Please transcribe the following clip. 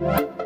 Bye.